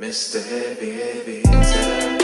Mr. Heavy Heavy Hitter.